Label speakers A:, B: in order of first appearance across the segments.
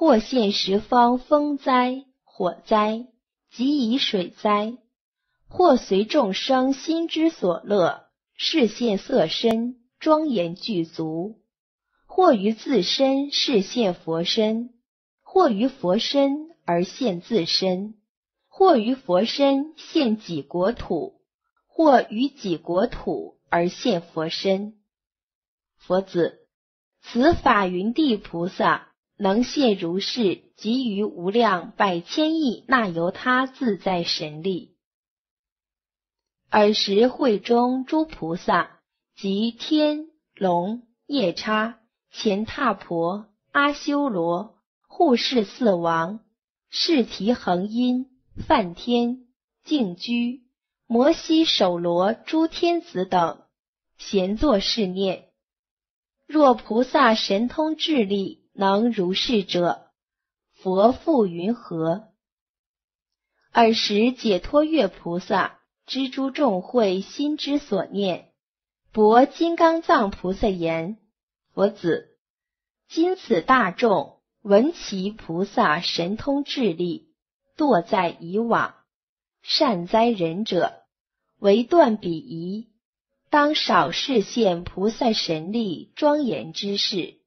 A: 或现十方风灾、火灾，即以水灾；或随众生心之所乐，视现色身，庄严具足；或于自身视现佛身，或于佛身而现自身，或于佛身现己国土，或于己国土而现佛身。佛子，此法云地菩萨。能现如是，及于无量百千亿那由他自在神力。尔时会中诸菩萨及天龙夜叉乾闼婆阿修罗护世四王释提恒因梵天净居摩西首罗诸天子等闲坐是念：若菩萨神通智力。能如是者，佛复云何？尔时解脱月菩萨知诸众会心之所念，博金刚藏菩萨言：佛子，今此大众闻其菩萨神通智力，堕在以往，善哉仁者，唯断彼疑，当少示现菩萨神力庄严之事。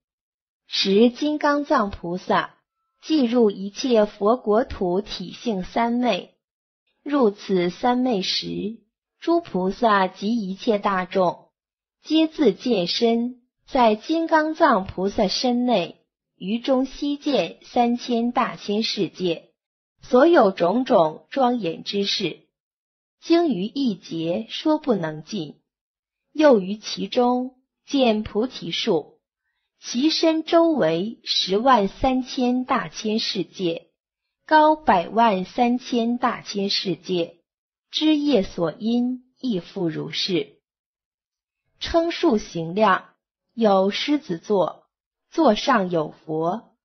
A: 十金刚藏菩萨即入一切佛国土体性三昧，入此三昧时，诸菩萨及一切大众，皆自见身，在金刚藏菩萨身内，于中悉见三千大千世界，所有种种庄严之事，经于一劫说不能尽。又于其中见菩提树。其身周围十万三千大千世界，高百万三千大千世界，枝叶所因亦复如是。称数行量，有狮子座，座上有佛，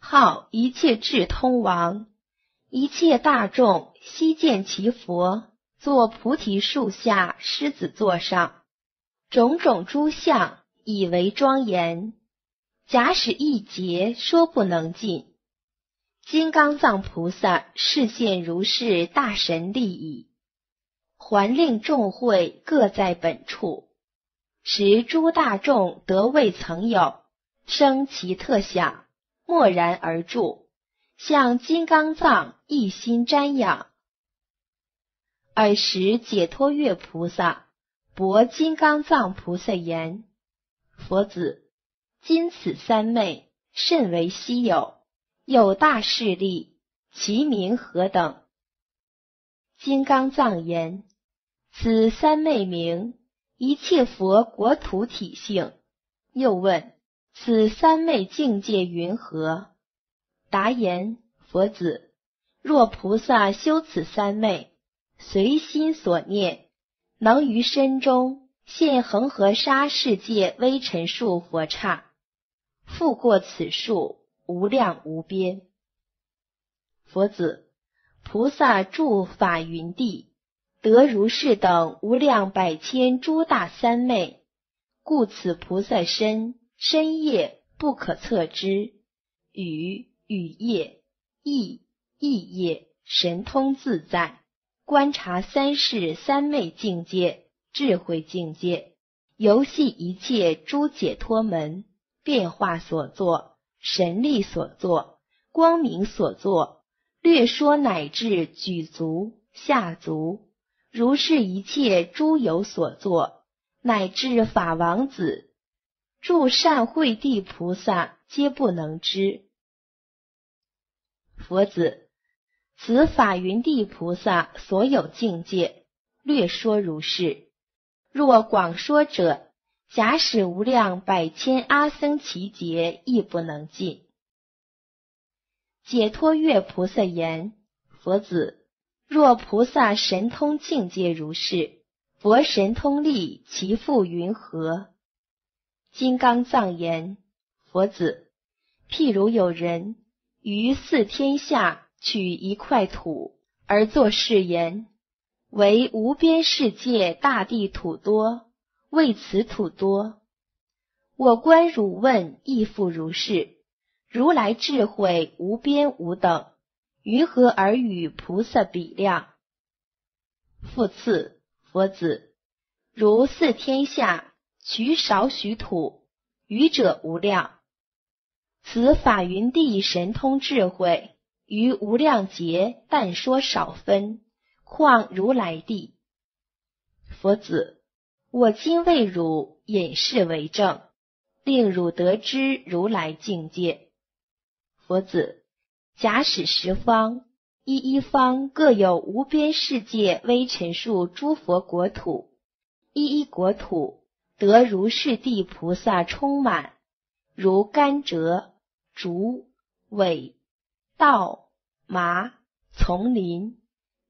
A: 号一切智通王。一切大众悉见其佛，坐菩提树下狮子座上，种种诸相以为庄严。假使一劫说不能尽，金刚藏菩萨示现如是大神力矣，还令众会各在本处，使诸大众得未曾有，生其特想，默然而住，向金刚藏一心瞻仰。尔时解脱月菩萨博金刚藏菩萨言：“佛子。”今此三昧甚为稀有，有大势力，其名何等？金刚藏言：此三昧名一切佛国土体性。又问：此三昧境界云何？答言：佛子，若菩萨修此三昧，随心所念，能于身中现恒河沙世界微尘数佛刹。复过此数无量无边，佛子，菩萨住法云地，得如是等无量百千诸大三昧，故此菩萨身身业不可测之，语语业意意业神通自在，观察三世三昧境界智慧境界，游戏一切诸解脱门。变化所作，神力所作，光明所作，略说乃至举足下足，如是一切诸有所作，乃至法王子、诸善慧地菩萨，皆不能知。佛子，此法云地菩萨所有境界，略说如是。若广说者。假使无量百千阿僧祇劫亦不能尽。解脱月菩萨言：佛子，若菩萨神通境界如是，佛神通力其复云何？金刚藏言：佛子，譬如有人于四天下取一块土，而作誓言：为无边世界大地土多。为此土多，我观汝问亦复如是。如来智慧无边无等，于何而与菩萨比量？复次，佛子，如四天下取少许土，愚者无量。此法云地神通智慧，于无量劫但说少分，况如来地？佛子，我今为汝演示为证，令汝得知如来境界。佛子，假使十方一一方各有无边世界微尘数诸佛国土，一一国土得如是地菩萨充满，如甘蔗、竹、苇、稻、麻、丛林，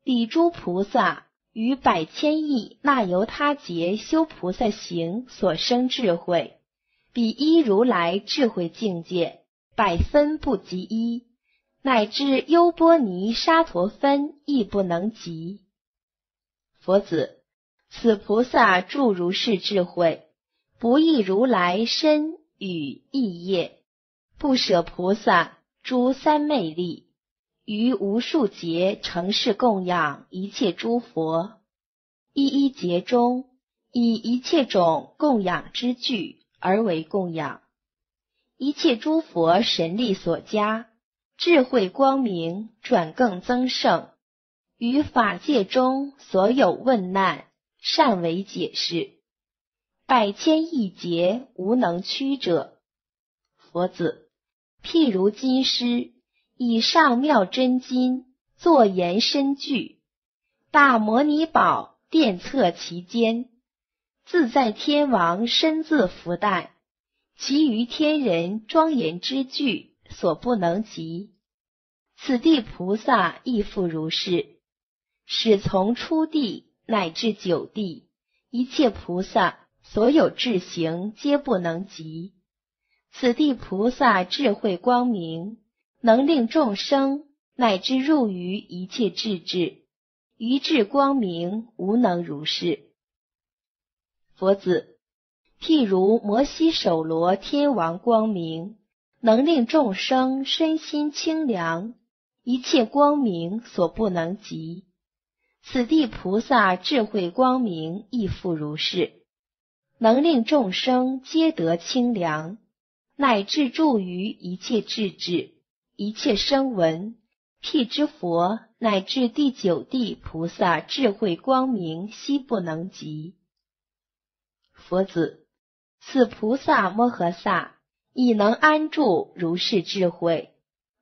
A: 彼诸菩萨于百千亿那由他劫修菩萨行所生智慧，比一如来智慧境界。百分不及一，乃至优波尼沙陀分亦不能及。佛子，此菩萨住如是智慧，不异如来身与意业，不舍菩萨诸三昧力，于无数劫成事供养一切诸佛，一一劫中以一切种供养之具而为供养。一切诸佛神力所加，智慧光明转更增盛，于法界中所有问难，善为解释，百千亿劫无能屈者。佛子，譬如金师以上妙真金作延伸具，大摩尼宝殿侧其间，自在天王身自福带。其余天人庄严之具所不能及，此地菩萨亦复如是。始从初地乃至九地，一切菩萨所有智行皆不能及。此地菩萨智慧光明，能令众生乃至入于一切智智，于智光明无能如是。佛子。譬如摩西手罗天王光明，能令众生身心清凉，一切光明所不能及。此地菩萨智慧光明亦复如是，能令众生皆得清凉，乃至住于一切智智，一切声闻，辟之佛，乃至第九地菩萨智慧光明悉不能及。佛子。此菩萨摩诃萨已能安住如是智慧，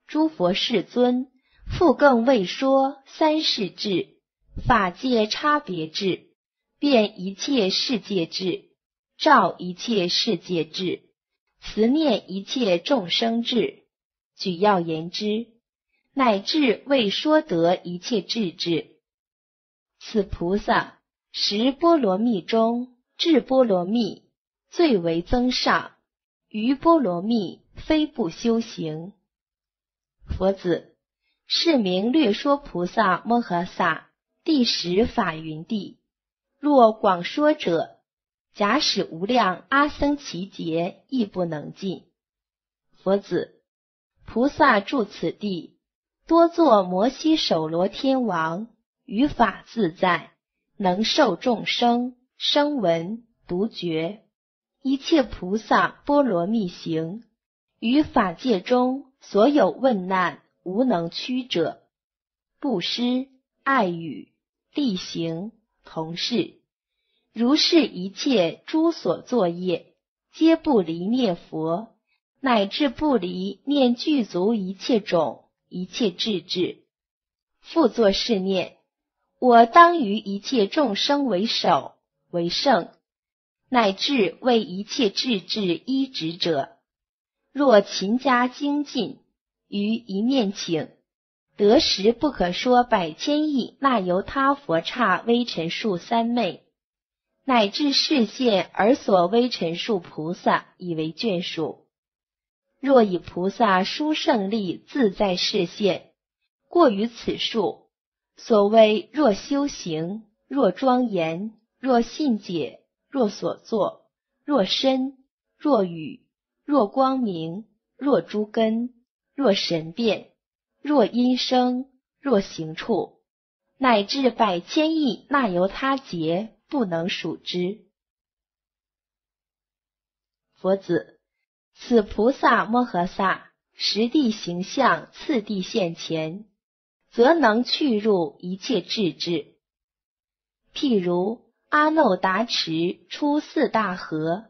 A: 诸佛世尊复更未说三世智、法界差别智、遍一切世界智、照一切世界智、慈念一切众生智。举要言之，乃至未说得一切智智。此菩萨十波罗蜜中智波罗蜜。最为增上，于波罗蜜非不修行。佛子，是名略说菩萨摩诃萨第十法云地。若广说者，假使无量阿僧祇劫亦不能尽。佛子，菩萨住此地，多作摩西首罗天王，于法自在，能受众生声闻独觉。一切菩萨波罗蜜行，于法界中所有问难无能屈者，布施、爱语、力行、同事，如是一切诸所作业，皆不离念佛，乃至不离念具足一切种一切智智，复作是念：我当于一切众生为首为圣。乃至为一切智智依止者，若勤加精进，于一念请，得时不可说百千亿那由他佛刹微尘数三昧，乃至视现而所微尘数菩萨以为眷属。若以菩萨殊胜力自在视现，过于此数，所谓若修行，若庄严，若信解。若所作，若身，若语，若光明，若诸根，若神变，若音声，若行处，乃至百千亿那由他劫，不能数之。佛子，此菩萨摩诃萨实地形象次第现前，则能去入一切智智。譬如阿耨达池出四大河，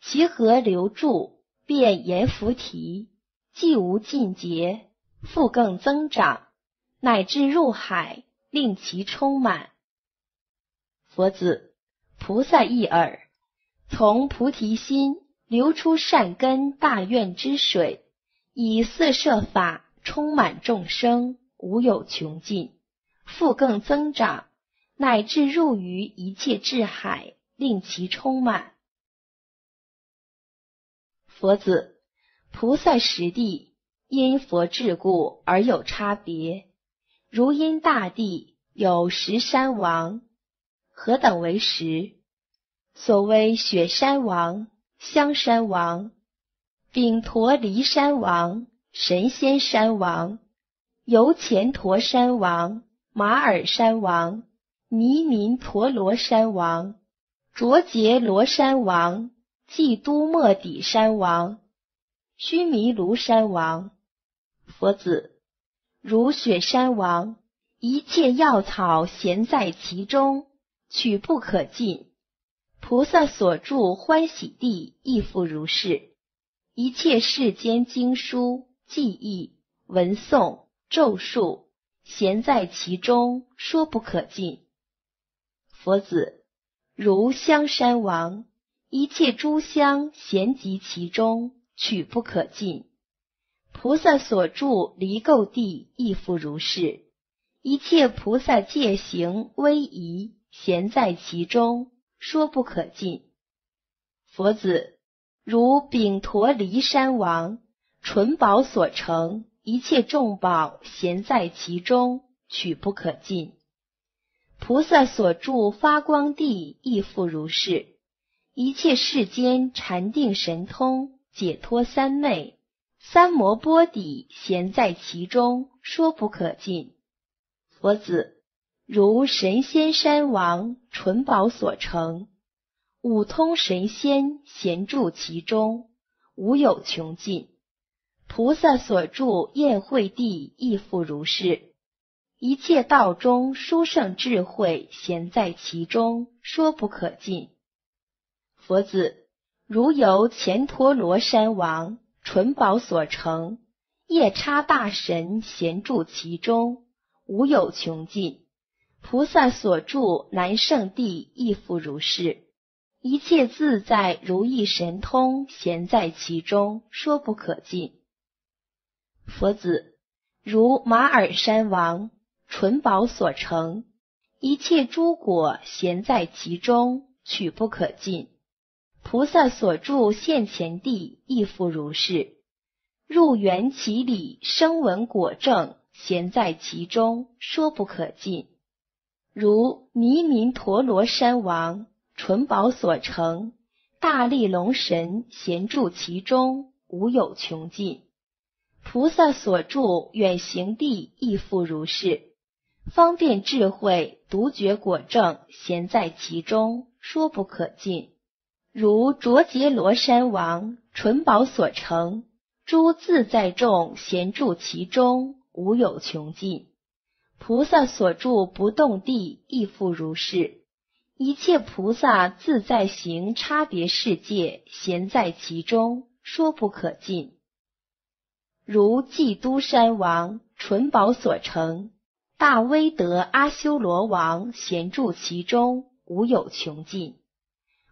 A: 其河流注，便言菩提，既无尽劫，复更增长，乃至入海，令其充满。佛子，菩萨一耳，从菩提心。流出善根大愿之水，以四摄法充满众生，无有穷尽，复更增长，乃至入于一切智海，令其充满。佛子，菩萨实地因佛智故而有差别，如因大地有十山王，何等为十？所谓雪山王。香山王、丙陀离山王、神仙山王、油钱陀山王、马尔山王、弥民陀罗山王、卓杰罗山王、济都莫底山王、须弥庐山王。佛子，如雪山王，一切药草咸在其中，取不可尽。菩萨所住欢喜地亦复如是，一切世间经书记忆文诵咒术咸在其中，说不可尽。佛子，如香山王，一切诸香咸集其中，取不可尽。菩萨所住离垢地亦复如是，一切菩萨戒行威仪咸在其中。说不可尽。佛子，如丙陀离山王，纯宝所成，一切众宝咸在其中，取不可尽。菩萨所住发光地亦复如是。一切世间禅定神通，解脱三昧，三摩波底咸在其中，说不可尽。佛子。如神仙山王纯宝所成，五通神仙闲住其中，无有穷尽。菩萨所住宴会地亦复如是。一切道中殊胜智慧闲在其中，说不可尽。佛子，如由钱陀罗山王纯宝所成，夜叉大神闲住其中，无有穷尽。菩萨所住南圣地亦复如是，一切自在如意神通闲在其中，说不可尽。佛子，如马尔山王纯宝所成，一切诸果闲在其中，取不可尽。菩萨所住现前地亦复如是，入缘其理声闻果正闲在其中，说不可尽。如弥民陀罗山王纯宝所成，大力龙神闲住其中，无有穷尽。菩萨所住远行地亦复如是，方便智慧独觉果证闲在其中，说不可尽。如卓杰罗山王纯宝所成，诸自在众闲住其中，无有穷尽。菩萨所住不动地亦复如是，一切菩萨自在行差别世界，闲在其中，说不可尽。如济都山王纯宝所成，大威德阿修罗王闲住其中，无有穷尽。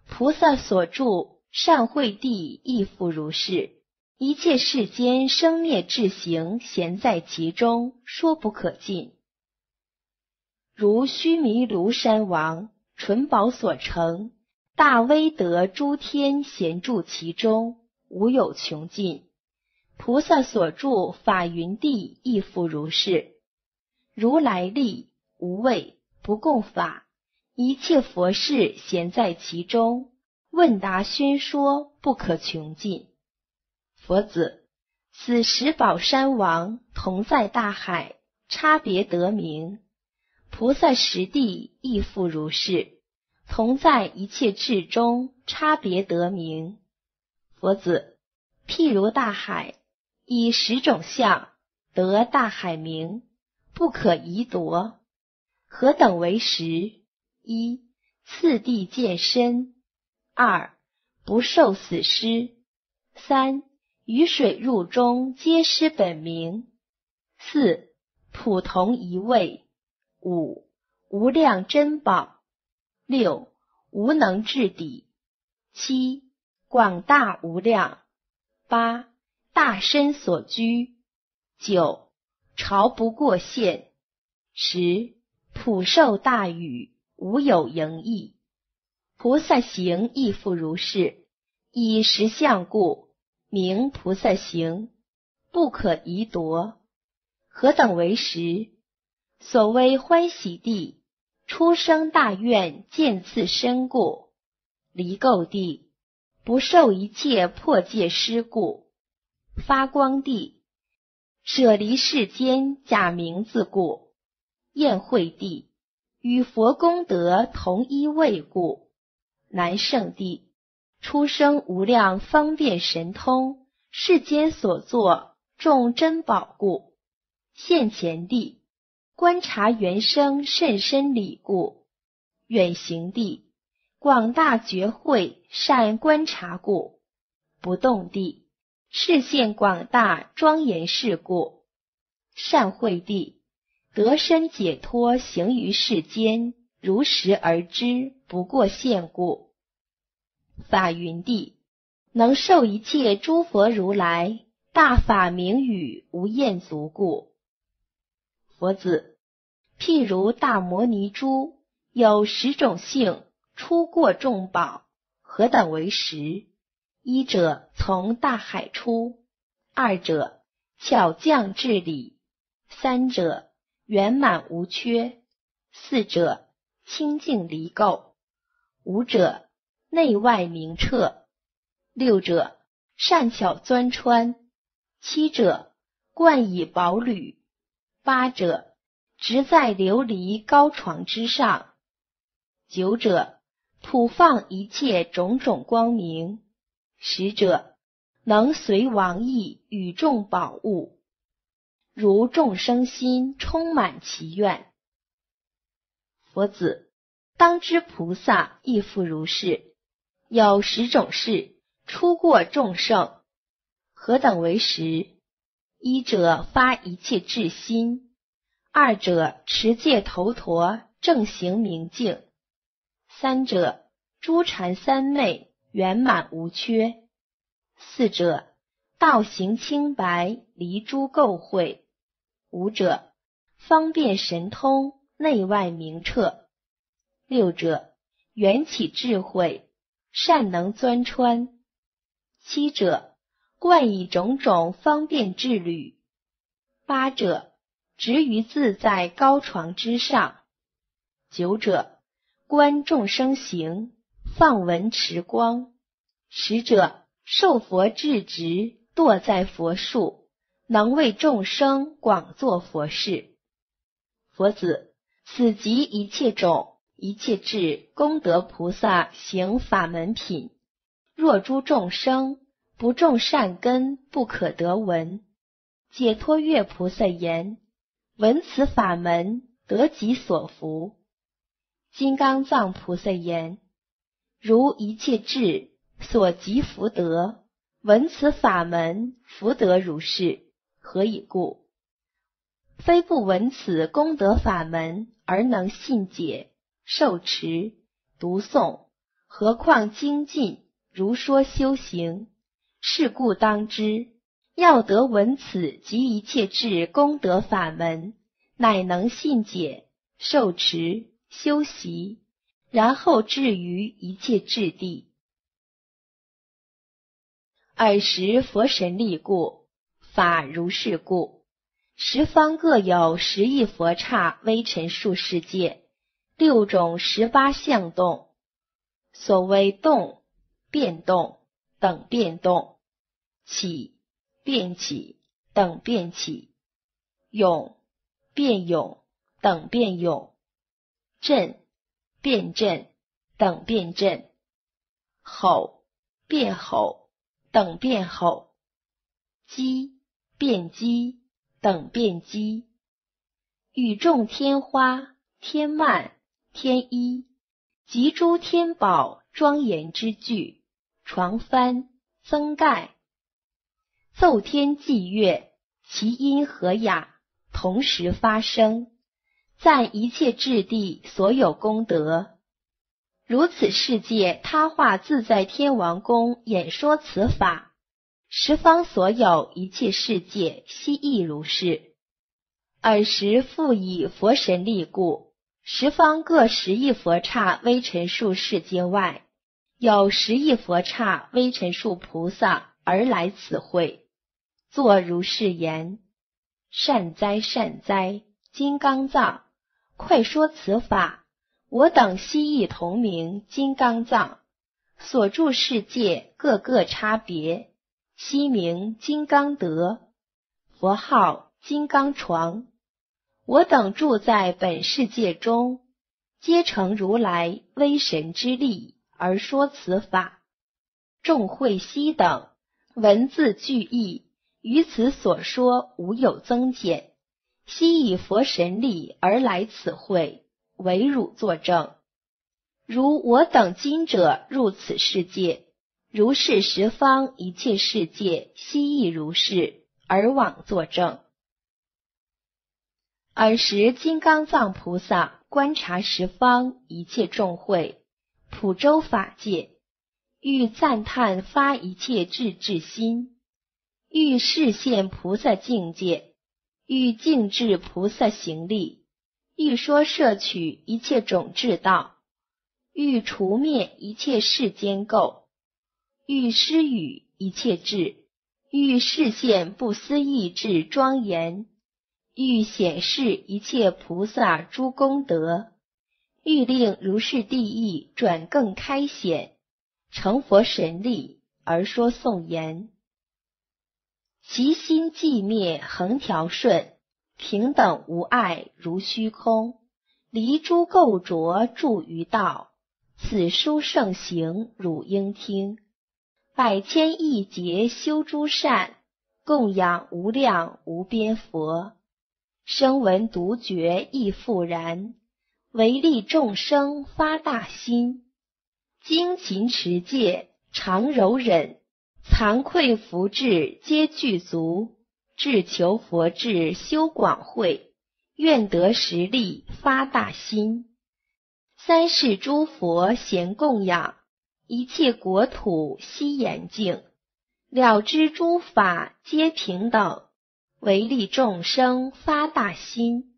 A: 菩萨所住善慧地亦复如是，一切世间生灭智行闲在其中，说不可尽。如须弥庐山王纯宝所成，大威德诸天闲住其中，无有穷尽。菩萨所住法云地亦复如是。如来力无畏不共法，一切佛事闲在其中，问答宣说不可穷尽。佛子，此十宝山王同在大海，差别得名；菩萨十地亦复如是，同在一切智中，差别得名。佛子，譬如大海，以十种相得大海名，不可移夺。何等为十？一次第见身；二不受死失；三。雨水入中，皆失本名。四普同一味。五无量珍宝。六无能至底。七广大无量。八大身所居。九朝不过现。十普受大雨，无有盈溢。菩萨行亦复如是，以实相故。名菩萨行，不可移夺。何等为实？所谓欢喜地，出生大愿，见次身故；离垢地，不受一切破戒施故；发光地，舍离世间假名字故；宴会地，与佛功德同一位故；南圣地。出生无量方便神通，世间所作众珍宝故；现前地观察原生甚深理故；远行地广大觉慧善观察故；不动地视现广大庄严事故；善慧地得身解脱行于世间，如实而知，不过现故。法云地能受一切诸佛如来大法名语无厌足故。佛子，譬如大摩尼珠有十种性，出过众宝，何等为十？一者从大海出，二者巧降治理，三者圆满无缺，四者清净离垢，五者。内外明彻，六者善巧钻穿，七者冠以宝履，八者直在琉璃高床之上，九者普放一切种种光明，十者能随王意与众宝物，如众生心充满其愿。佛子，当知菩萨亦复如是。有十种事出过众圣，何等为十？一者发一切智心，二者持戒头陀正行明净，三者诸禅三昧圆满无缺，四者道行清白离诸垢秽，五者方便神通内外明彻，六者缘起智慧。善能钻穿，七者冠以种种方便智履，八者执于自在高床之上，九者观众生行，放文持光，十者受佛智直，堕在佛树，能为众生广作佛事。佛子，此即一切种。一切智功德菩萨行法门品，若诸众生不种善根，不可得闻。解脱月菩萨言：闻此法门，得己所福。金刚藏菩萨言：如一切智所及福德，闻此法门，福德如是。何以故？非不闻此功德法门而能信解。受持、读诵，何况精进如说修行？是故当知，要得闻此及一切智功德法门，乃能信解、受持、修习，然后至于一切智地。尔时佛神力故，法如是故，十方各有十亿佛刹微尘数世界。六种十八相动，所谓动、变动等变动，起、变起，等变起；勇，变勇，等变勇；震，变震，等变震；吼，变吼，等变吼；击，变击，等变击；宇众天花，天幔，天衣，集诸天宝庄严之具，床幡，增盖，奏天祭乐，其音和雅，同时发生，赞一切质地所有功德。如此世界他化自在天王宫演说此法，十方所有一切世界悉亦如是。尔时复以佛神力故，十方各十亿佛刹微尘数世界外，有十亿佛刹微尘数菩萨而来此会，作如是言：善哉善哉，金刚藏，快说此法。我等悉亦同名金刚藏，所住世界各个差别，悉名金刚德，佛号金刚床。我等住在本世界中，皆成如来威神之力而说此法。众会悉等文字句意，于此所说无有增减，悉以佛神力而来此会。唯汝作证，如我等今者入此世界，如是十方一切世界悉亦如是，而往作证。尔时金刚藏菩萨观察十方一切众会，普周法界，欲赞叹发一切智智心，欲示现菩萨境界，欲静智菩萨行力。欲说摄取一切种智道，欲除灭一切世间垢，欲施语一切智，欲示现不思议智庄严，欲显示一切菩萨诸功德，欲令如是地义转更开显，成佛神力而说颂言，其心寂灭恒调顺。平等无碍如虚空，离诸垢浊住于道。此书圣行汝应听。百千亿劫修诸善，供养无量无边佛。声闻独觉亦复然，唯利众生发大心。精勤持戒常柔忍，惭愧福智皆具足。至求佛智修广慧，愿得实力发大心。三世诸佛咸供养，一切国土悉严净。了知诸法皆平等，唯利众生发大心。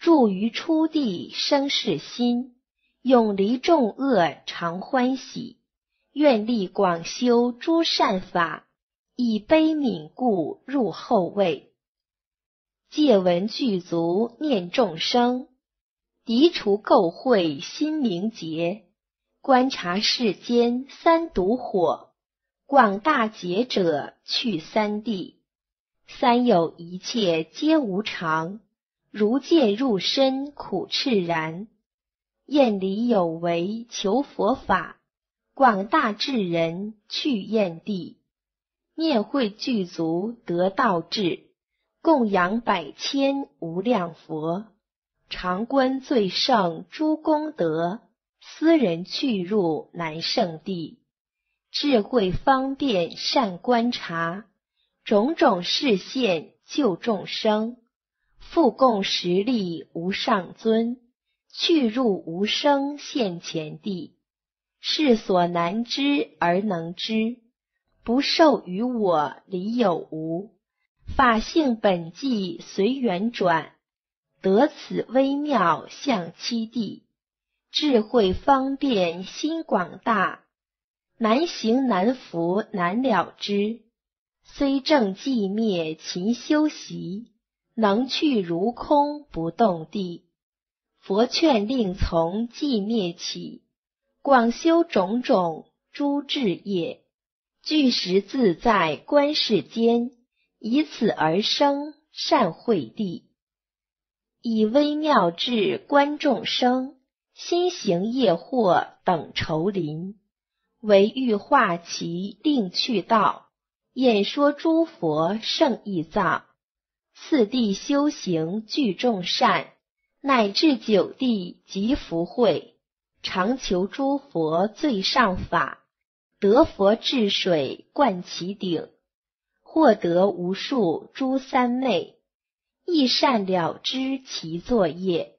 A: 住于初地生是心，永离众恶常欢喜。愿力广修诸善法。以悲悯故入后位，借闻具足念众生，涤除垢秽心明洁，观察世间三毒火，广大劫者去三地，三有一切皆无常，如见入身苦炽然，厌离有为求佛法，广大智人去厌地。念会具足得道智，供养百千无量佛，常观最胜诸功德，斯人去入难胜地，智慧方便善观察，种种示现救众生，复供实力无上尊，去入无生现前地，世所难知而能知。不受于我理有无，法性本寂随缘转，得此微妙向七地，智慧方便心广大，难行难服难了之。虽正寂灭勤修习，能去如空不动地。佛劝令从寂灭起，广修种种诸智业。具实自在观世间，以此而生善慧地，以微妙智观众生，心行业惑等愁临，唯欲化其令去道，演说诸佛圣义藏，四地修行具众善，乃至九地及福慧，常求诸佛最上法，得佛治水灌其顶。获得无数诸三昧，亦善了知其作业。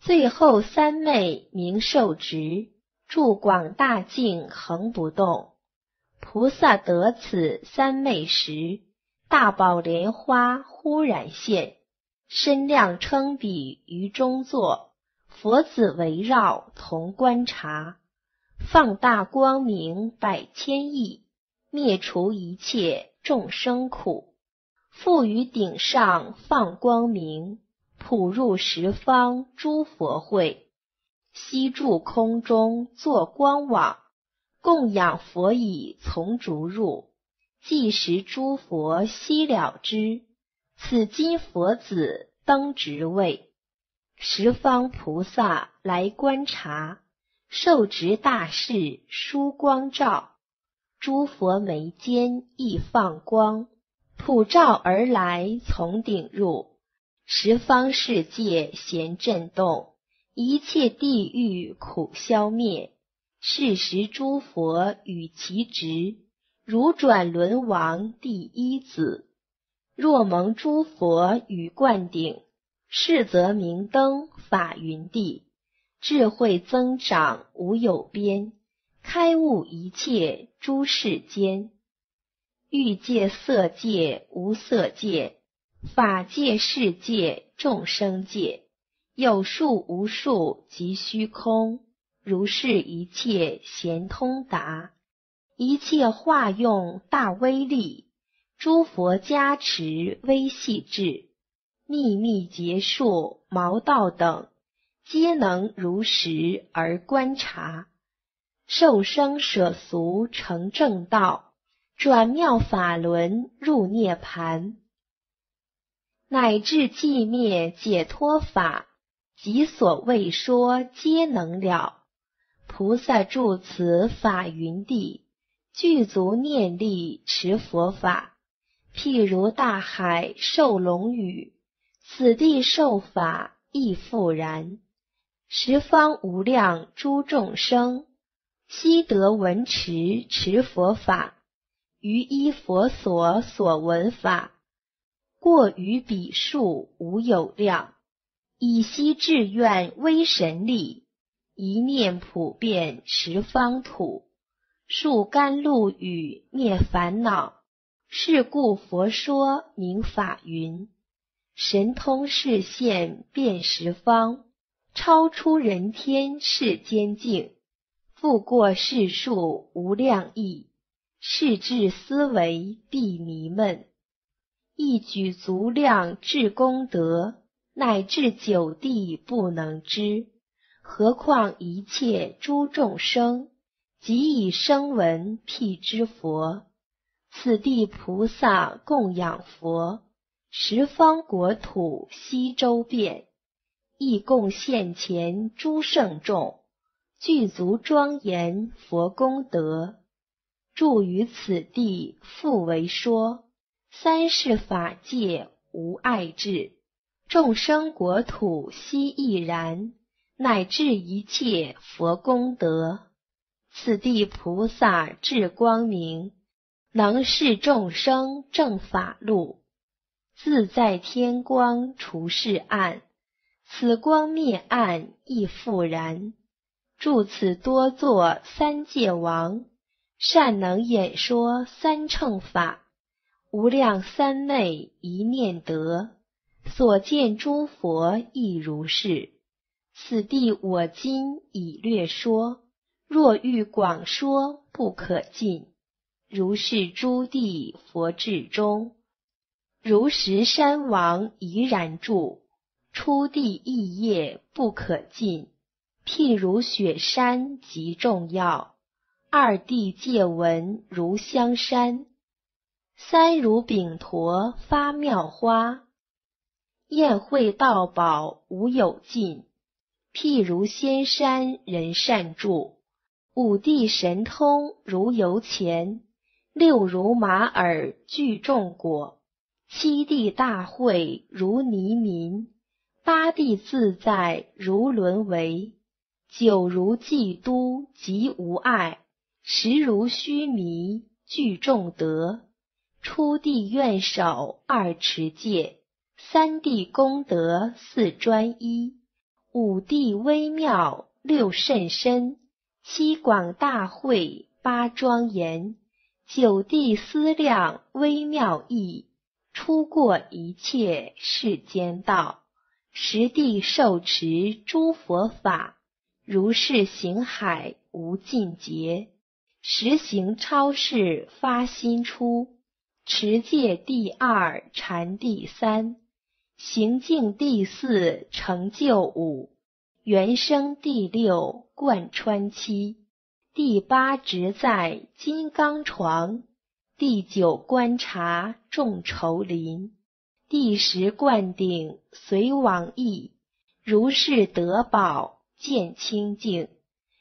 A: 最后三昧名受持，住广大境恒不动。菩萨得此三昧时，大宝莲花忽然现，身量称比于中坐，佛子围绕同观察，放大光明百千亿，灭除一切。众生苦，复于顶上放光明，普入十方诸佛会，悉住空中作光网，供养佛已从逐入，即时诸佛悉了知，此今佛子登职位，十方菩萨来观察，受持大事殊光照。诸佛眉间亦放光，普照而来，从顶入，十方世界咸震动，一切地狱苦消灭。是时诸佛与其直，如转轮王第一子。若蒙诸佛与灌顶，是则明灯法云地，智慧增长无有边。开悟一切诸世间，欲界色界无色界，法界世界众生界，有数无数即虚空，如是一切贤通达，一切化用大威力，诸佛加持微细智，秘密结束毛道等，皆能如实而观察。受生舍俗成正道，转妙法轮入涅盘，乃至寂灭解脱法，即所谓说皆能了。菩萨住此法云地，具足念力持佛法，譬如大海受龙雨，此地受法亦复然。十方无量诸众生。悉得闻持持佛法，于依佛所所闻法，过于彼数无有量。以悉志愿威神力，一念普遍十方土，树甘露雨灭烦恼。是故佛说明法云，神通视现遍十方，超出人天世间境。复过世数无量亿，世智思维必迷闷。一举足量至功德，乃至九地不能知，何况一切诸众生，即以声闻辟之佛。此地菩萨供养佛，十方国土悉周遍，亦共现前诸圣众。具足庄严佛功德，住于此地，复为说三世法界无碍智，众生国土悉亦然，乃至一切佛功德。此地菩萨智光明，能示众生正法路，自在天光除世暗，此光灭暗亦复然。住此多作三界王，善能演说三乘法，无量三昧一念得，所见诸佛亦如是。此地我今已略说，若欲广说不可尽。如是诸地佛智中，如石山王怡然住，出地异业不可尽。譬如雪山极重要，二地界闻如香山。三如丙陀发妙花。宴会道宝无有尽，譬如仙山人善住。五帝神通如油钱，六如马耳聚众果。七地大会如泥民，八地自在如轮为。九如嫉都即无爱，十如须弥聚众德。初地愿守二持戒。三地功德四专一，五地微妙六甚深，七广大会八庄严，九地思量微妙意，出过一切世间道。十地受持诸佛法，如是行海无尽劫。实行超世发心出，持戒第二禅第三。行径第四成就五，原生第六贯穿七，第八直在金刚床，第九观察众愁林，第十灌顶随往意，如是得宝见清净，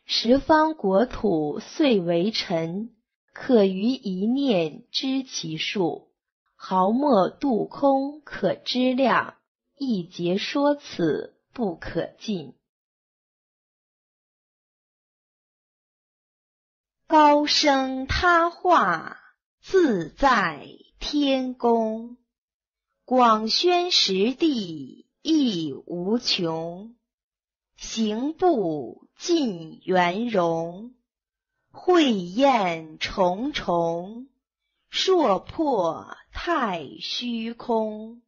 A: 十方国土遂为尘，可于一念知其数。毫末度空可知量，一节说此不可尽。高声他话自在天宫，广宣实地亦无穷。行步尽圆融，会宴重重。烁破太虚空。